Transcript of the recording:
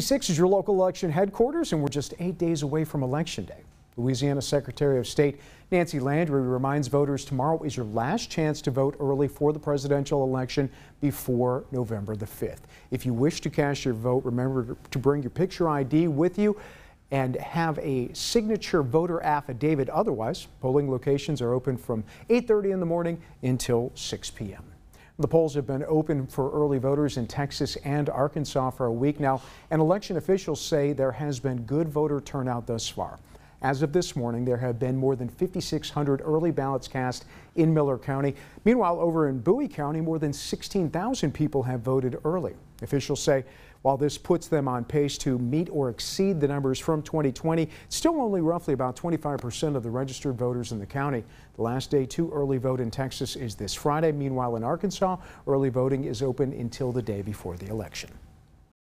6 is your local election headquarters, and we're just eight days away from Election Day. Louisiana Secretary of State Nancy Landry reminds voters tomorrow is your last chance to vote early for the presidential election before November the 5th. If you wish to cast your vote, remember to bring your picture ID with you and have a signature voter affidavit. Otherwise, polling locations are open from 8:30 in the morning until 6 p.m. The polls have been open for early voters in Texas and Arkansas for a week now, and election officials say there has been good voter turnout thus far. As of this morning, there have been more than 5,600 early ballots cast in Miller County. Meanwhile, over in Bowie County, more than 16,000 people have voted early. Officials say while this puts them on pace to meet or exceed the numbers from 2020, still only roughly about 25% of the registered voters in the county. The last day to early vote in Texas is this Friday. Meanwhile, in Arkansas, early voting is open until the day before the election.